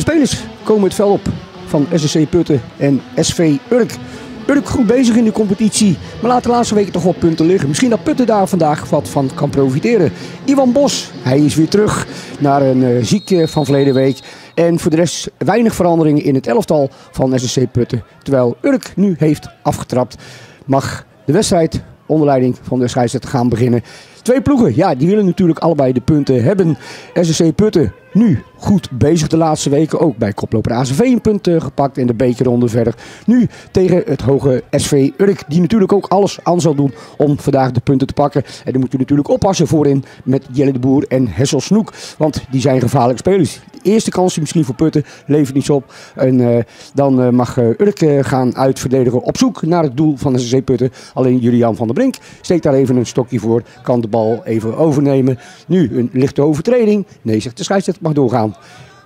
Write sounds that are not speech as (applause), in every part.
De spelers komen het veld op van SSC Putten en SV Urk. Urk goed bezig in de competitie, maar laat de laatste weken toch wat punten liggen. Misschien dat Putten daar vandaag wat van kan profiteren. Ivan Bos, hij is weer terug naar een uh, ziekte van verleden week. En voor de rest weinig veranderingen in het elftal van SSC Putten. Terwijl Urk nu heeft afgetrapt, mag de wedstrijd onder leiding van de scheidsrechter gaan beginnen. Twee ploegen, ja, die willen natuurlijk allebei de punten hebben. SSC Putten nu goed bezig de laatste weken. Ook bij koploper ACV een punt uh, gepakt en de bekerronde verder. Nu tegen het hoge SV Urk. Die natuurlijk ook alles aan zal doen om vandaag de punten te pakken. En dan moet je natuurlijk oppassen voorin met Jelle de Boer en Hessel Snoek. Want die zijn gevaarlijke spelers. De eerste kans misschien voor Putten levert niets op. En uh, dan uh, mag Urk gaan uitverdedigen op zoek naar het doel van SSC Putten. Alleen Julian van der Brink steekt daar even een stokje voor. Kan de bal even overnemen. Nu een lichte overtreding. Nee, zegt de scheidsrechter mag doorgaan.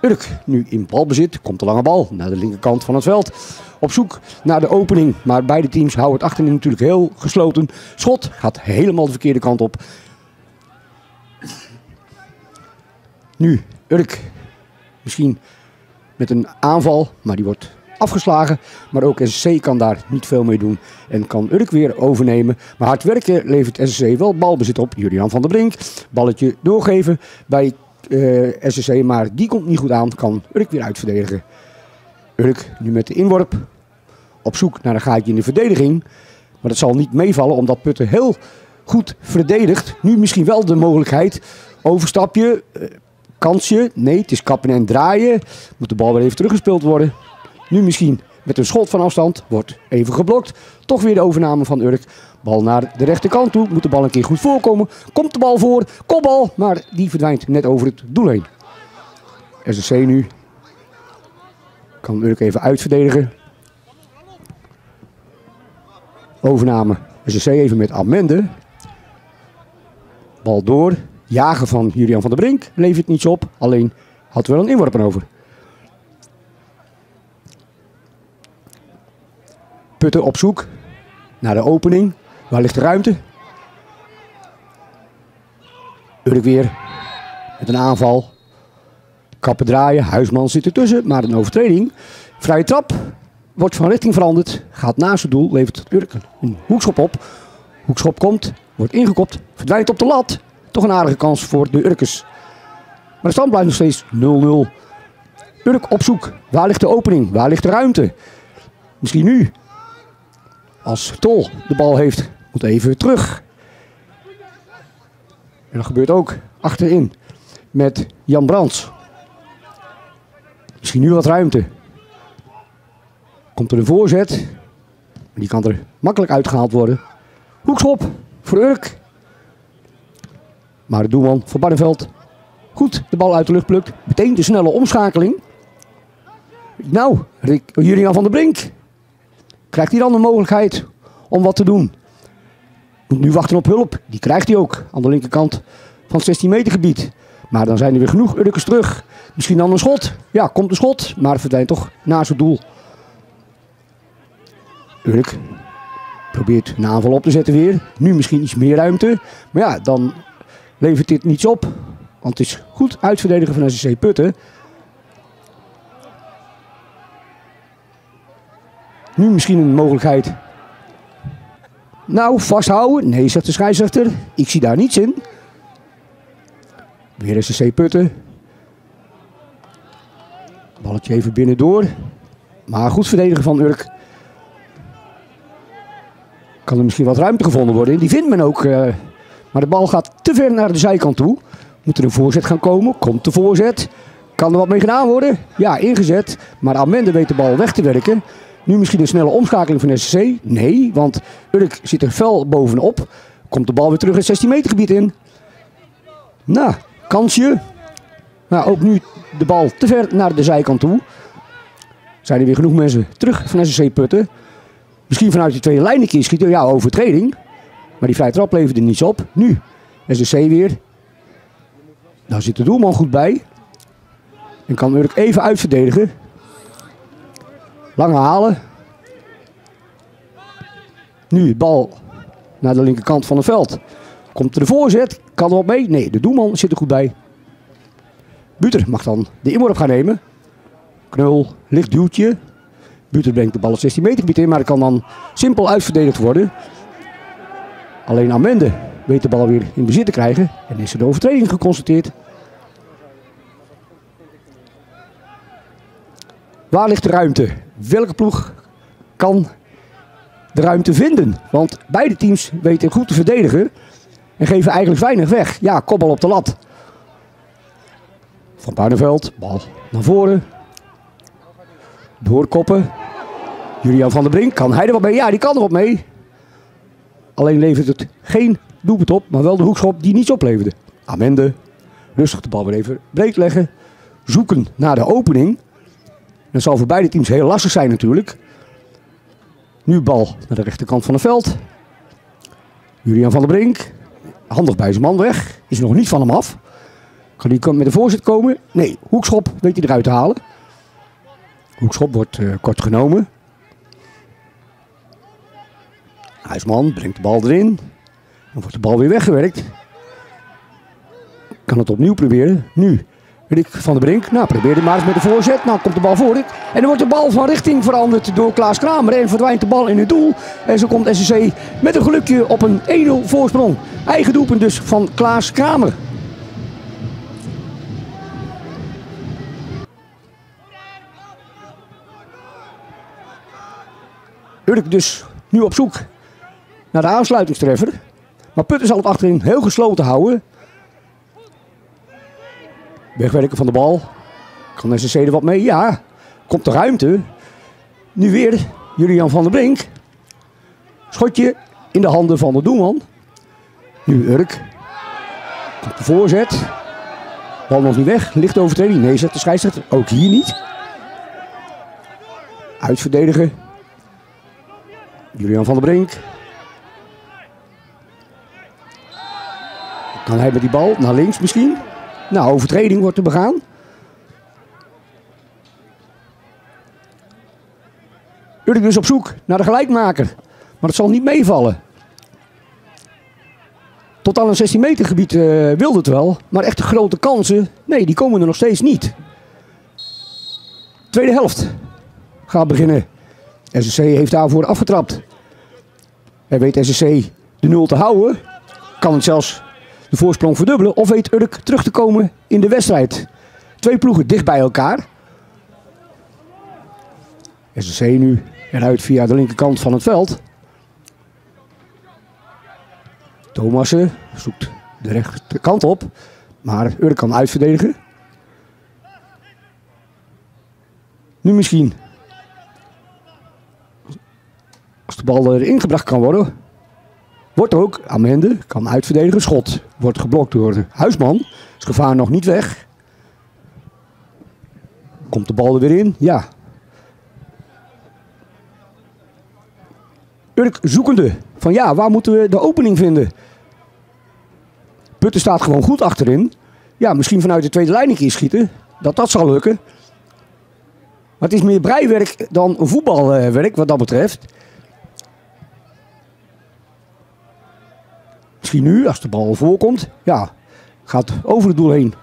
Urk nu in balbezit. Komt de lange bal naar de linkerkant van het veld. Op zoek naar de opening. Maar beide teams houden het achterin natuurlijk heel gesloten. Schot gaat helemaal de verkeerde kant op. Nu Urk. Misschien met een aanval. Maar die wordt afgeslagen. Maar ook SSC kan daar niet veel mee doen. En kan Urk weer overnemen. Maar hard werken levert SSC wel balbezit op. Julian van der Brink. Balletje doorgeven bij uh, SSC, maar die komt niet goed aan. Kan Urk weer uitverdedigen. Urk nu met de inworp. Op zoek naar een gaatje in de verdediging. Maar dat zal niet meevallen omdat Putten heel goed verdedigt. Nu misschien wel de mogelijkheid. Overstapje. Uh, kansje. Nee, het is kappen en draaien. Moet de bal weer even teruggespeeld worden. Nu misschien met een schot van afstand. Wordt even geblokt. Toch weer de overname van Urk. Bal naar de rechterkant toe. Moet de bal een keer goed voorkomen. Komt de bal voor. Kopbal. Maar die verdwijnt net over het doel heen. SSC nu. Kan Urk even uitverdedigen. Overname. SSC even met Amende. Bal door. Jagen van Julian van der Brink. Levert niets op. Alleen had wel een inworpen over. Putten op zoek naar de opening. Waar ligt de ruimte? Urk weer met een aanval. Kappen draaien. Huisman zit ertussen, maar een overtreding. Vrije trap. Wordt van richting veranderd. Gaat naast het doel. Levert Urk een hoekschop op. Hoekschop komt. Wordt ingekopt. Verdwijnt op de lat. Toch een aardige kans voor de Urkers. Maar de stand blijft nog steeds 0-0. Urk op zoek. Waar ligt de opening? Waar ligt de ruimte? Misschien nu. Als Tol de bal heeft, moet even terug. En dat gebeurt ook achterin met Jan Brands. Misschien nu wat ruimte. Komt er een voorzet. Die kan er makkelijk uitgehaald worden. Hoekschop voor Urk. Maar de doelman van Barneveld goed de bal uit de lucht plukt. Meteen de snelle omschakeling. Nou, Rick, Julian van der Brink krijgt hij dan de mogelijkheid om wat te doen. Moet nu wachten op hulp. Die krijgt hij ook aan de linkerkant van het 16 meter gebied. Maar dan zijn er weer genoeg Urkers terug. Misschien dan een schot. Ja, komt een schot, maar verdwijnt toch naast het doel. Urk probeert een aanval op te zetten weer. Nu misschien iets meer ruimte. Maar ja, dan levert dit niets op. Want het is goed uitverdedigen van SC Putten. Nu misschien een mogelijkheid. Nou, vasthouden. Nee, zegt de scheidsrechter. Ik zie daar niets in. Weer SSC Putten. Balletje even binnendoor. Maar goed verdedigen van Urk. Kan er misschien wat ruimte gevonden worden. Die vindt men ook. Uh, maar de bal gaat te ver naar de zijkant toe. Moet er een voorzet gaan komen. Komt de voorzet. Kan er wat mee gedaan worden? Ja, ingezet. Maar Amende weet de bal weg te werken. Nu misschien een snelle omschakeling van SSC. Nee, want Urk zit er fel bovenop. Komt de bal weer terug het 16 meter gebied in. Nou, kansje. Nou, ook nu de bal te ver naar de zijkant toe. Zijn er weer genoeg mensen terug van SSC Putten. Misschien vanuit de tweede lijn een keer schieten. Ja, overtreding. Maar die vrije trap leverde niets op. Nu SSC weer. Daar zit de doelman goed bij. En kan Urk even uitverdedigen. Lange halen. Nu bal naar de linkerkant van het veld. Komt er de voorzet. Kan er wat mee? Nee, de doelman zit er goed bij. Buter mag dan de inworp gaan nemen. Knul, licht duwtje. Buter brengt de bal het 16 meter gebied in, maar kan dan simpel uitverdedigd worden. Alleen Amende weet de bal weer in bezit te krijgen. En is er de overtreding geconstateerd. Waar ligt de ruimte? Welke ploeg kan de ruimte vinden? Want beide teams weten goed te verdedigen en geven eigenlijk weinig weg. Ja, kopbal op de lat. Van Puinenveld, bal naar voren. Doorkoppen. Julian van der Brink, kan hij er wat mee? Ja, die kan er wat mee. Alleen levert het geen doelpunt op, maar wel de hoekschop die niets opleverde. Amende, rustig de bal weer even breed leggen. Zoeken naar de opening. Dat zal voor beide teams heel lastig zijn natuurlijk. Nu bal naar de rechterkant van het veld. Julian van der Brink. Handig bij zijn man weg. Is nog niet van hem af. Kan hij met de voorzet komen? Nee, hoekschop weet hij eruit te halen. Hoekschop wordt uh, kort genomen. Huisman brengt de bal erin. Dan wordt de bal weer weggewerkt. Kan het opnieuw proberen. Nu Rick van der Brink. Nou, probeer maar eens met de voorzet. Nou, komt de bal voor. En dan wordt de bal van richting veranderd door Klaas Kramer. En verdwijnt de bal in het doel. En zo komt SSC met een gelukje op een 1-0 voorsprong. Eigen doelpunt dus van Klaas Kramer. Urk dus nu op zoek naar de aansluitingstreffer. Maar Putten zal het achterin heel gesloten houden. Wegwerken van de bal. Kan SSC er wat mee? Ja. Komt de ruimte. Nu weer Julian van der Brink. Schotje in de handen van de doelman. Nu Urk. Komt de voorzet. Bal nog niet weg. Licht overtreding. Nee, zet de scheidsrechter. Ook hier niet. Uitverdedigen. Julian van der Brink. Kan hij met die bal naar links misschien? Nou, overtreding wordt er begaan. Urk dus op zoek naar de gelijkmaker. Maar het zal niet meevallen. Tot aan een 16 meter gebied uh, wilde het wel. Maar echte grote kansen, nee, die komen er nog steeds niet. Tweede helft gaat beginnen. SSC heeft daarvoor afgetrapt. En weet SSC de 0 te houden. Kan het zelfs de voorsprong verdubbelen. Of weet Urk terug te komen in de wedstrijd. Twee ploegen dicht bij elkaar. SSC nu eruit via de linkerkant van het veld. Thomassen zoekt de rechterkant op. Maar Urk kan uitverdedigen. Nu misschien. Als de bal erin gebracht kan worden, Wordt ook, Amende kan uitverdedigen, schot. Wordt geblokt door Huisman. Is gevaar nog niet weg. Komt de bal er weer in? Ja. Urk zoekende. Van ja, waar moeten we de opening vinden? Putten staat gewoon goed achterin. Ja, misschien vanuit de tweede lijn een keer schieten. Dat dat zal lukken. Maar het is meer breiwerk dan voetbalwerk wat dat betreft. Misschien nu, als de bal voorkomt. Ja, gaat over het doel heen.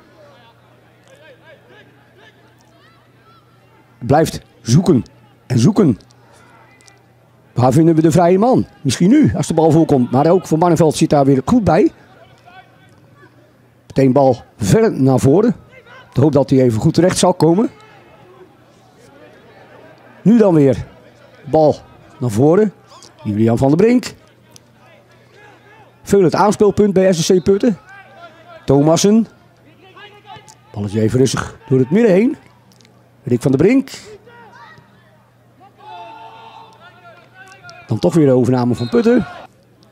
Blijft zoeken en zoeken. Waar vinden we de vrije man? Misschien nu, als de bal voorkomt. Maar ook Van Barneveld zit daar weer goed bij. Meteen bal ver naar voren. Ik hoop dat hij even goed terecht zal komen. Nu dan weer bal naar voren. Julian van der Brink. Veel het aanspeelpunt bij SSC Putten. Thomassen. Balletje even rustig door het midden heen. Rick van der Brink. Dan toch weer de overname van Putten.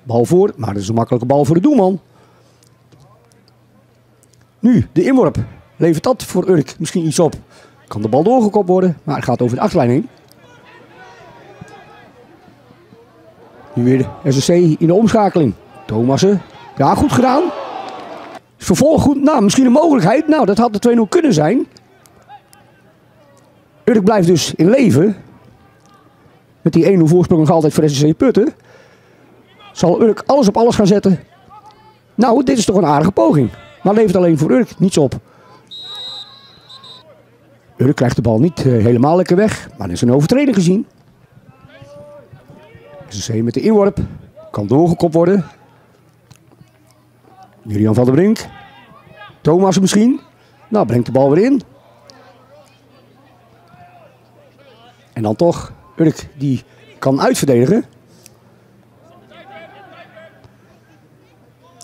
Bal voor, maar dat is een makkelijke bal voor de doelman. Nu, de inworp. Levert dat voor Urk misschien iets op? Kan de bal doorgekopt worden, maar het gaat over de achterlijn heen. Nu weer de SSC in de omschakeling. Thomassen. Ja, goed gedaan. Vervolg goed. Nou, misschien een mogelijkheid. Nou, dat had de 2-0 kunnen zijn. Urk blijft dus in leven. Met die 1-0 voorsprong nog altijd voor SSC Putten. Zal Urk alles op alles gaan zetten. Nou, dit is toch een aardige poging. Maar levert alleen voor Urk niets op. Urk krijgt de bal niet eh, helemaal lekker weg, maar er is een overtreding gezien. SSC met de inworp. Kan doorgekopt worden. Julian van der Brink. Thomas misschien. Nou, brengt de bal weer in. En dan toch Urk die kan uitverdedigen.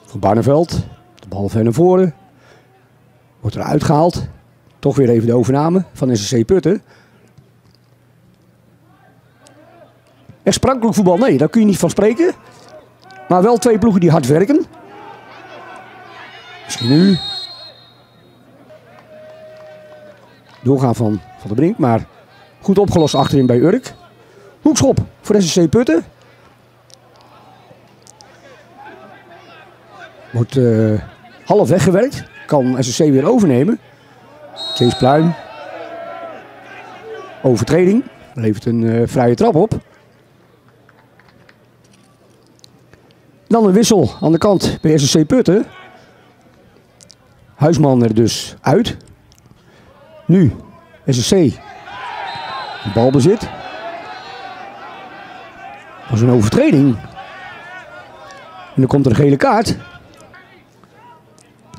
Van Barneveld. De bal ver naar voren. Wordt eruit gehaald. Toch weer even de overname van SSC Putten. Echt sprankelijk voetbal, nee, daar kun je niet van spreken. Maar wel twee ploegen die hard werken. Misschien nu. Doorgaan van Van der Brink, maar goed opgelost achterin bij Urk. Hoekschop voor SSC Putten. Wordt uh, half weggewerkt. Kan SSC weer overnemen. Kees Pluim. Overtreding. Levert een uh, vrije trap op. Dan een wissel aan de kant bij SSC Putten. Huisman er dus uit. Nu SSC. Balbezit. Was een overtreding. En dan komt er een gele kaart.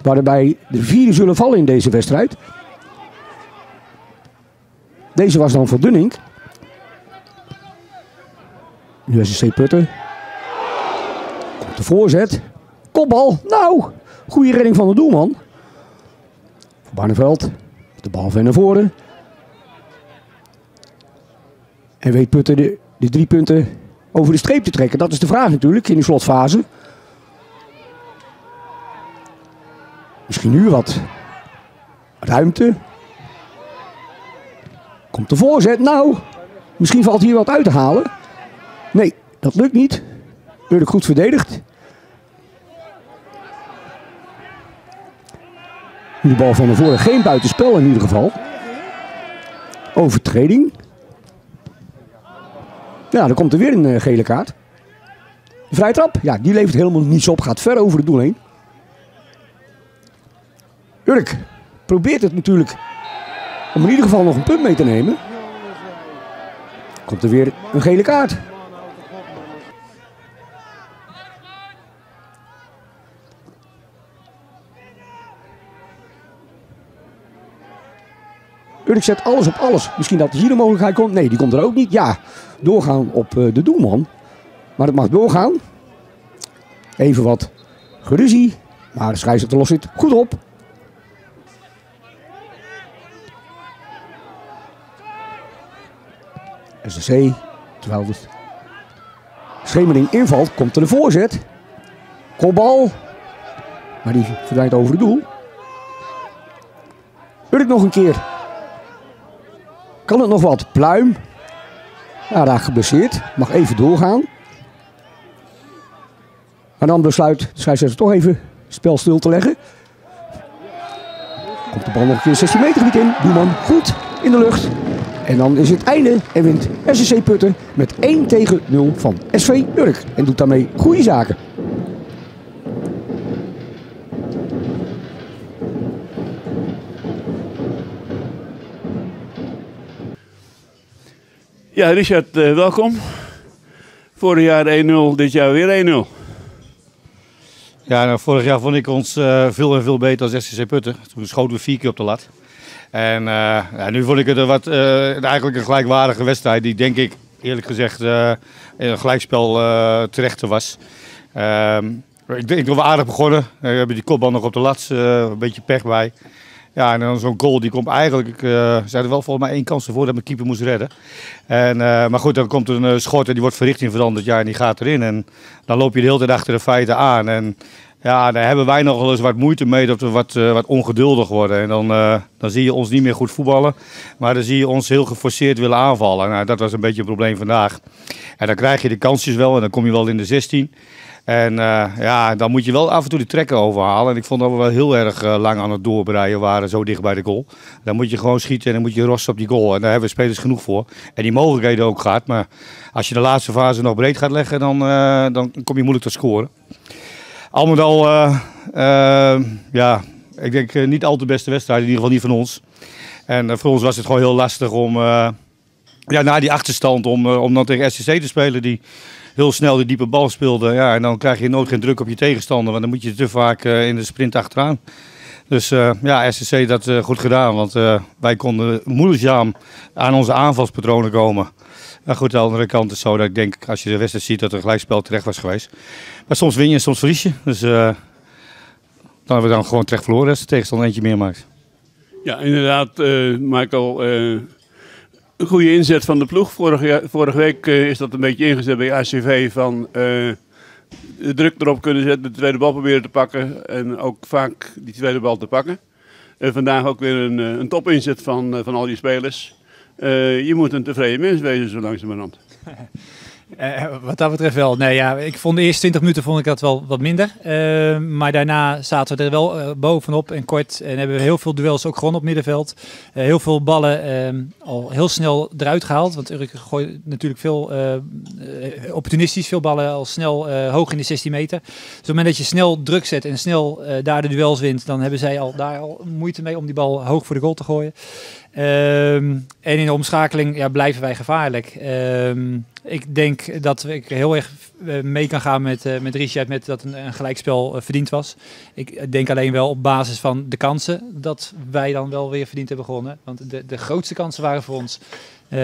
Waarbij de vierde zullen vallen in deze wedstrijd. Deze was dan voor Dunning. Nu SSC Putten. Komt de voorzet. Kopbal. Nou, goede redding van de doelman. Barneveld. De bal ver naar voren. En weet Putten de, de drie punten over de streep te trekken. Dat is de vraag natuurlijk in de slotfase. Misschien nu wat ruimte. Komt de voorzet. Nou, misschien valt hier wat uit te halen. Nee, dat lukt niet. Urk goed verdedigd. De bal van de voren geen buitenspel in ieder geval. Overtreding. Ja, dan komt er weer een uh, gele kaart. De vrije trap, ja, die levert helemaal niets op. Gaat ver over het doel heen. Urk probeert het natuurlijk om in ieder geval nog een punt mee te nemen. Komt er weer een gele kaart. Urk zet alles op alles. Misschien dat hier de mogelijkheid komt. Nee, die komt er ook niet. Ja, doorgaan op uh, de doelman. Maar het mag doorgaan. Even wat geruzie. Maar de scheidsrechter lost het goed op. SDC, terwijl de schemering invalt, komt er de voorzet. Kopbal. Maar die verdwijnt over het doel. Urk nog een keer. Kan het nog wat? Pluim. Ja, daar geblesseerd. Mag even doorgaan. Maar dan besluit de scheidsrechter toch even spel stil te leggen. Komt de bal nog een keer 16 meter gebied in. Doelman goed in de lucht. En dan is het einde en wint SSC Putten met 1 tegen 0 van SV Urk. En doet daarmee goede zaken. Ja, Richard, uh, welkom. Vorig jaar 1-0, dit jaar weer 1-0. Ja, nou, vorig jaar vond ik ons uh, veel en veel beter als SCC Putten. Toen schoten we vier keer op de lat. En uh, ja, nu vond ik het een wat, eigenlijk een gelijkwaardige wedstrijd. Die denk ik eerlijk gezegd in een gelijkspel terecht was. Ehm, ik denk dat we aardig begonnen. we hebben die kopbal nog op de lat, een beetje pech bij. Ja, en dan zo'n goal, die komt eigenlijk, uh, zijn er wel volgens mij één kans ervoor dat mijn keeper moest redden. En, uh, maar goed, dan komt een uh, schot en die wordt verrichting veranderd, ja, en die gaat erin. En dan loop je de hele tijd achter de feiten aan. En ja, daar hebben wij nog wel eens wat moeite mee dat we wat, wat ongeduldig worden. En dan, dan zie je ons niet meer goed voetballen, maar dan zie je ons heel geforceerd willen aanvallen. Nou, dat was een beetje het probleem vandaag. En dan krijg je de kansjes wel en dan kom je wel in de 16. En uh, ja, dan moet je wel af en toe de trekken overhalen. En ik vond dat we wel heel erg uh, lang aan het doorbreien waren, zo dicht bij de goal. Dan moet je gewoon schieten en dan moet je rossen op die goal. En daar hebben we spelers genoeg voor. En die mogelijkheden ook gehad. Maar als je de laatste fase nog breed gaat leggen, dan, uh, dan kom je moeilijk tot scoren. Al met al, ja, ik denk niet al te beste wedstrijd, in ieder geval niet van ons. En voor ons was het gewoon heel lastig om ja, na die achterstand om, om dan tegen SCC te spelen. Die heel snel de diepe bal speelde. Ja, en dan krijg je nooit geen druk op je tegenstander. Want dan moet je te vaak in de sprint achteraan. Dus uh, ja, SCC dat uh, goed gedaan. Want wij konden moeizaam aan onze aanvalspatronen komen. Maar goed, aan de andere kant is zo dat ik denk, als je de wedstrijd ziet, dat er gelijkspel terecht was geweest. Maar soms win je en soms verlies je. Dus dan hebben we dan gewoon terecht verloren als de tegenstander eentje meer maakt. Ja, inderdaad, Michael. Een goede inzet van de ploeg. Vorige, vorige week is dat een beetje ingezet bij ACV van de druk erop kunnen zetten, de tweede bal proberen te pakken en ook vaak die tweede bal te pakken. En vandaag ook weer een, eh, een top inzet van, eh, van al die spelers. Je moet een tevreden mens wezen zo langzamerhand. (laughs) Uh, wat dat betreft wel. Nee, ja, ik vond de eerste 20 minuten vond ik dat wel wat minder. Uh, maar daarna zaten we er wel uh, bovenop en kort. En hebben we heel veel duels ook gewoon op middenveld. heel veel ballen ehm, al heel snel eruit gehaald. Want Urk gooit natuurlijk veel opportunistisch. Veel ballen al snel hoog in de 16 meter. Dus op het moment dat je snel druk zet en snel daar de duels wint. Dan hebben zij al daar al moeite mee om die bal hoog voor de goal te gooien. Um, en in de omschakeling ja, blijven wij gevaarlijk. Um, ik denk dat ik heel erg eh, mee kan gaan met, uh, met Richard met dat een, een gelijkspel uh, verdiend was. Ik denk alleen wel op basis van de kansen dat wij dan wel weer verdiend hebben gewonnen. Want de, de grootste kansen waren voor ons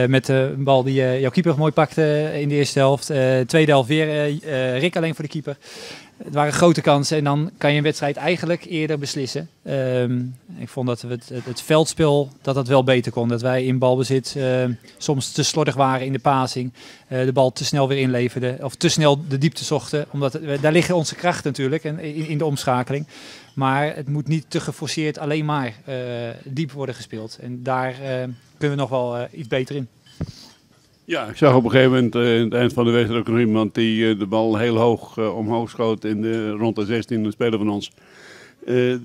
met de bal die jouw keeper mooi pakte in de eerste helft. tweede helft weer Rick alleen voor de keeper. Het waren grote kansen en dan kan je een wedstrijd eigenlijk eerder beslissen. Um, ik vond dat we het, het, veldspel dat dat wel beter kon. Dat wij in balbezit uh, soms te slordig waren in de passing. Uh, de bal te snel weer inleverden. Of te snel de diepte zochten. Omdat daar liggen onze krachten natuurlijk en in, in, de omschakeling. Maar het moet niet te geforceerd alleen maar uh, diep worden gespeeld. En daar kunnen we nog wel iets beter in. Ja, ik zag op een gegeven moment uh, in het eind van de wedstrijd ook nog iemand die uh, de bal heel hoog uh, omhoog schoot in de, rond de 16, de speler van ons.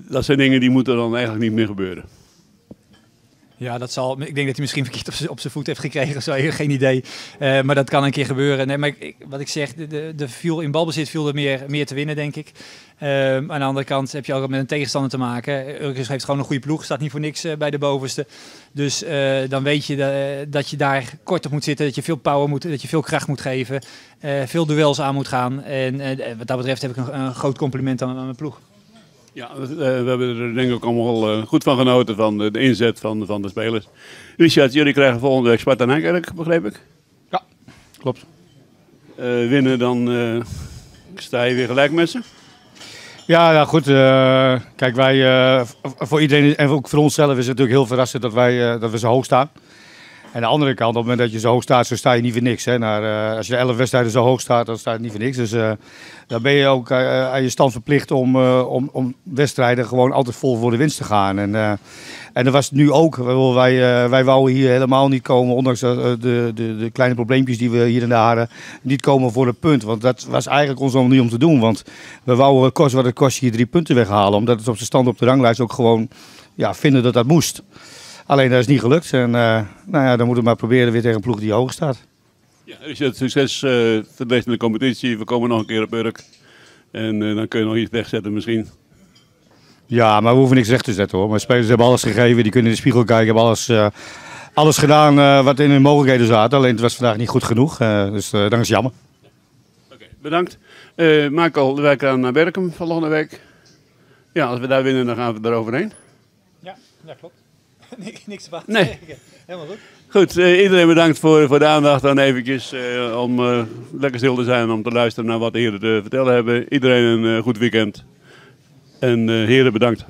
dat zijn dingen die moeten dan eigenlijk niet meer gebeuren. Ja, dat zal. Ik denk dat hij misschien verkeerd op zijn voet heeft gekregen. Zo, geen idee. Uh, maar dat kan een keer gebeuren. Nee, maar ik, wat ik zeg, de, de, viel in balbezit viel er meer, meer te winnen, denk ik. Uh, aan de andere kant heb je ook met een tegenstander te maken. Urkus heeft gewoon een goede ploeg. Staat niet voor niks uh, bij de bovenste. Dus dan weet je dat, dat je daar kort op moet zitten. Dat je veel power moet, dat je veel kracht moet geven. veel duels aan moet gaan. En wat dat betreft heb ik een, een groot compliment aan, aan mijn ploeg. Ja, eh, we hebben er denk ik allemaal uh, goed van genoten van de, inzet van, van de spelers. Richard, jullie krijgen volgende week Sparta Nijkerk, begreep ik? Ja, klopt. Uh, winnen, dan sta je weer gelijk met ze? Ja, nou goed. kijk, wij, voor iedereen en ook voor onszelf is het natuurlijk heel verrassend dat, wij, dat we zo hoog staan. En de andere kant, op het moment dat je zo hoog staat, zo sta je niet voor niks. Hè. Naar, uh, als je elf wedstrijden zo hoog staat, dan sta je niet voor niks. Dus uh, dan ben je ook uh, aan je stand verplicht om, om, om wedstrijden gewoon altijd vol voor de winst te gaan. En, en dat was nu ook. Wij, wij wouden hier helemaal niet komen, ondanks de, de, de, kleine probleempjes die we hier en daar hadden, niet komen voor het punt. Want dat was eigenlijk ons niet om te doen. Want we wouden kost wat het kost hier drie punten weghalen. Omdat het op de stand op de ranglijst ook gewoon ja, vinden dat dat moest. Alleen dat is niet gelukt. En uh, nou ja, dan moeten we maar proberen weer tegen een ploeg die hoog staat. Ja, is het succes uh, voor de de competitie. We komen nog een keer op Urk. En uh, dan kun je nog iets wegzetten misschien. Ja, maar we hoeven niks recht te zetten hoor. Mijn spelers hebben alles gegeven. Die kunnen in de spiegel kijken. Hebben alles, alles gedaan wat in hun mogelijkheden zaten. Alleen het was vandaag niet goed genoeg. dus dat is jammer. Oké, okay, bedankt. Michael, de werk aan naar Berkum volgende week. Ja, als we daar winnen, dan gaan we eroverheen. Ja, dat klopt. (laughs) Niks te Nee. Helemaal goed. Goed, uh, iedereen bedankt voor, voor de aandacht. Dan eventjes uh, om uh, lekker stil te zijn en om te luisteren naar wat de heren te vertellen hebben. Iedereen een goed weekend. En heren bedankt.